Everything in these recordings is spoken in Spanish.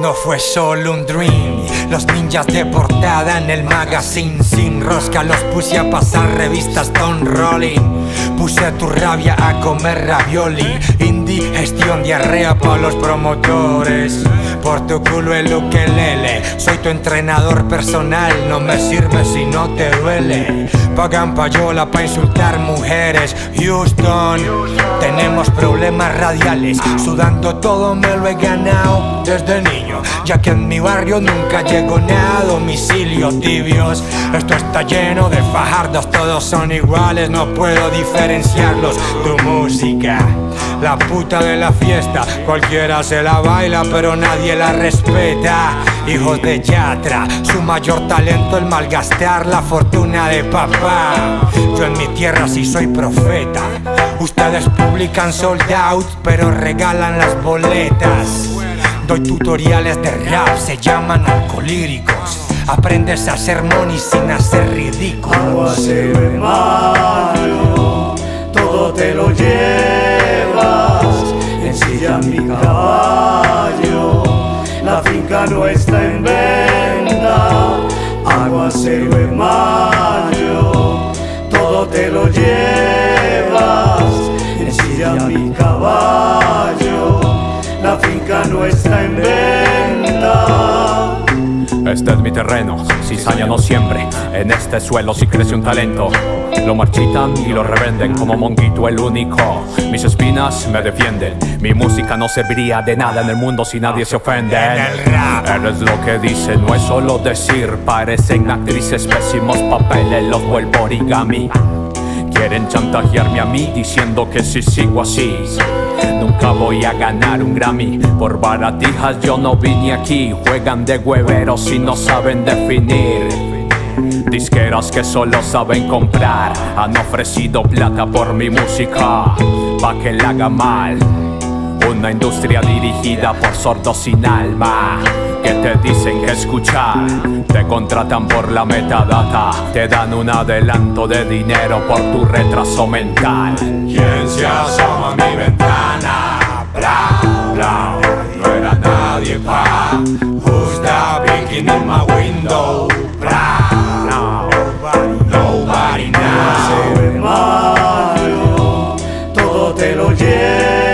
No fue solo un dream, los ninjas de portada en el magazine sin rosca los puse a pasar revistas Don Rolling. Puse tu rabia a comer ravioli, indigestión, diarrea para los promotores. Por tu culo el ukelele, soy tu entrenador personal, no me sirve si no te duele. Pagan payola pa' insultar mujeres, Houston. Tenemos problemas radiales, sudando todo me lo he ganado desde niño, ya que en mi barrio nunca llegó nada a domicilio tibios. Esto está lleno de fajardos, todos son iguales, no puedo diferenciarlos. Tu música, la puta de la fiesta, cualquiera se la baila, pero nadie la respeta. Hijos de Yatra, su mayor talento el malgastar la fortuna de papá. Yo en mi tierra sí soy profeta. Ustedes publican sold out, pero regalan las boletas. Doy tutoriales de rap, se llaman alcolíricos. Aprendes a hacer money sin hacer ridículo. Te lo llevas. Ensilla mi caballo, la finca no está en venta. Este es mi terreno, cizaña no siempre. En este suelo si crece un talento. Lo marchitan y lo revenden como monguito el único. Mis espinas me defienden. Mi música no serviría de nada en el mundo si nadie se ofende. Eres lo que dicen, no es solo decir. Parecen actrices pésimos papeles, los vuelvo origami. Quieren chantajearme a mí diciendo que si sigo así Nunca voy a ganar un Grammy. Por baratijas yo no vine aquí. Juegan de hueveros y no saben definir. Disqueras que solo saben comprar. Han ofrecido plata por mi música Pa' que la haga mal. Una industria dirigida por sordos sin alma que te dicen que escuchar. Te contratan por la metadata, te dan un adelanto de dinero por tu retraso mental. ¿Quién se asoma a mi ventana? Bla, bla, no era nadie pa. Who's that peeking in my window? Bla, nobody now. Aguacero en mayo, todo te lo llevas.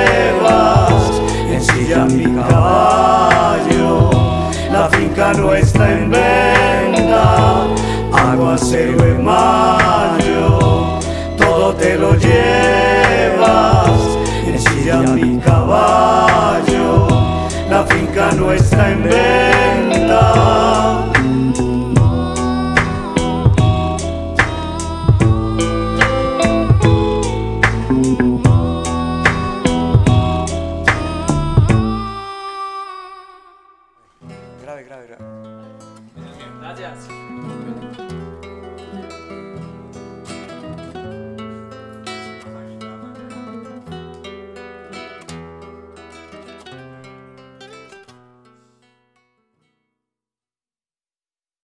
Finca no está en venta. Aguacero en mayo, todo te lo llevas. Mm-hmm.